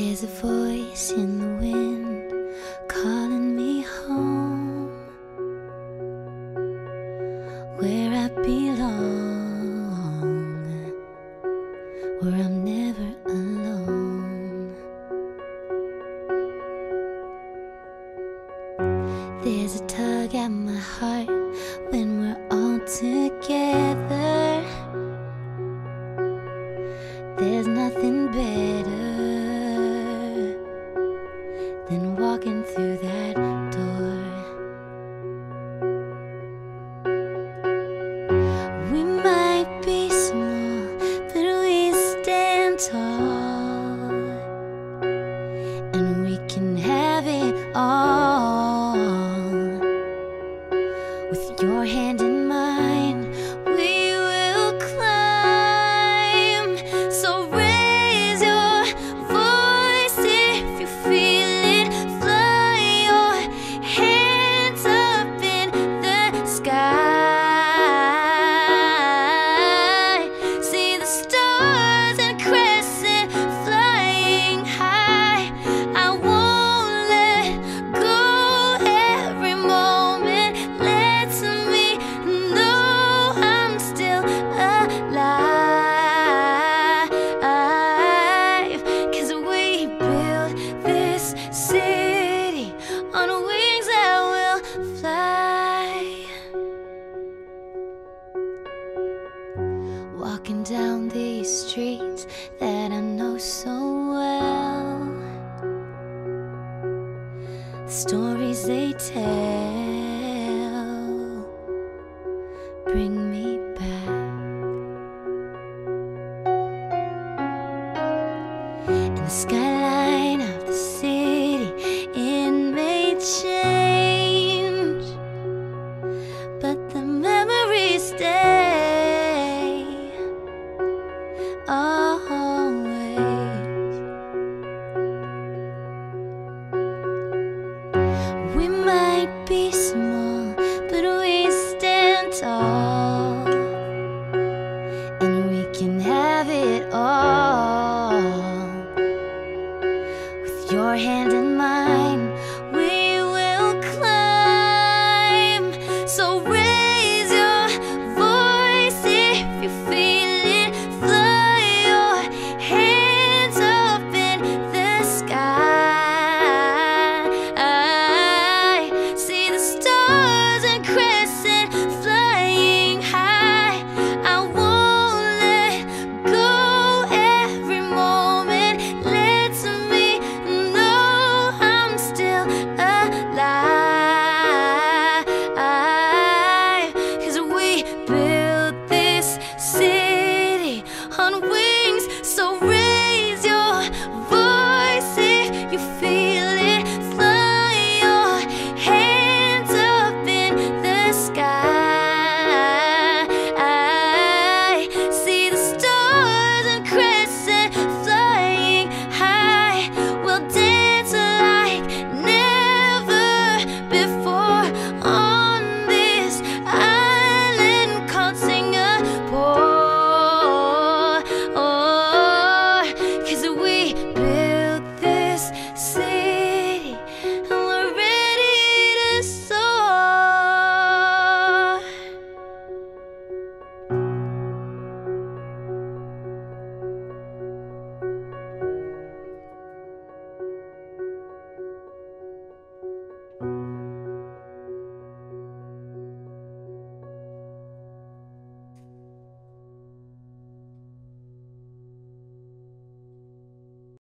There's a voice in the wind calling me home where I belong, where I'm never alone. There's a tug at my heart when we're all together. There's nothing better and we can have it all. With your hand in mine, Walking down these streets that I know so well. The stories they tell bring me back. And the skyline your hand in mine.